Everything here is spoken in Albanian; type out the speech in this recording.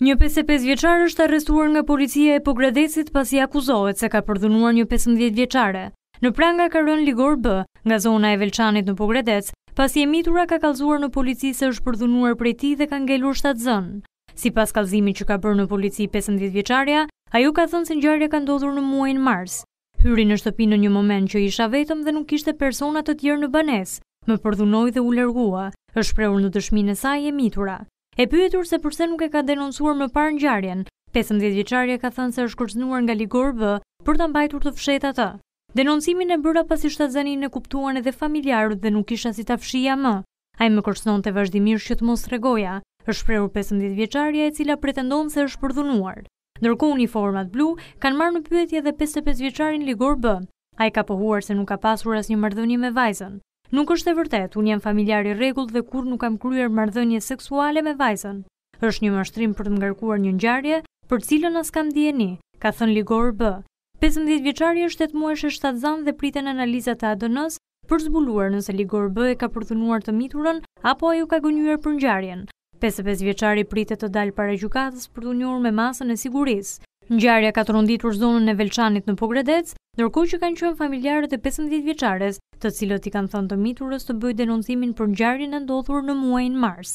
Një pesëdhjetë e pesë vjeçar është arrestuar nga policia e Pogradecit pasi akuzohet se ka përdhunuar një pesëmbëdhjetë vjeçare. Në pranga ka rënë Ligor B, nga zona e Velçanit në Pogradec, pasi e mitura ka kallëzuar në polici se është përdhunuar prej tij dhe ka ngelur shtatzënë. Sipas kallëzimit që ka bërë në polici pesëmbëdhjetë vjeçarja, ajo ka thënë se ngjarja ka ndodhur në muajin mars. Hyri në shtëpi në një moment që isha vetëm dhe nuk kishte persona të tjerë në banesë, më përdhunoi dhe u largua, është shprehur në dëshminë e saj e mitura. E pyetur se përse nuk e ka denoncuar më parë ngjarjen, pesëmbëdhjetë vjeçarja ka thënë se është kërcënuar nga Ligor B për ta mbajtur të fshehtë atë. Denoncimin e bëra pasi shtatzaninë e kuptuan edhe familjarët dhe nuk kisha si ta fshihja më. Ai më kërcënonte vazhdimisht që të mos tregoja, është shprehur pesëmbëdhjetë vjeçarja e cila pretendon se është përdhunuar. Ndërkohë uniformat blu kanë marrë në pyetje edhe pesëdhjetë e pesë vjeçarin Ligor B. Ai ka pohuar se nuk ka pasur asnjë marrëdhënie me vajzën. Nuk është e vërtetë, unë jam familjar i rregullt dhe kurrë nuk kam kryer marrëdhënie seksuale me vajzën. Është një mashtrim për të ngarkuar një ngjarje, për të cilën as kam dijeni, ka thënë Ligor B. Pesëmbëdhjetë vjeçarja është tetë muajshe shtatzanë dhe priten analizat e ADN-së për të zbuluar nëse Ligor B e ka përdhunuar të miturën apo ajo ka gënjyer për ngjarjen. Pesëdhjetë e pesë vjeçari pritet të dalë para gjykatës për t'u njohur me masën e sigurisë. Ngjarja ka tronditur zonën e Velçanit në Pogradec, ndërkohë që kanë qenë familjarët e pesëmbëdhjetë vjeçares, të cilët i kanë thënë të miturës të bëjë denoncimin për ngjarjen e ndodhur në muajin mars.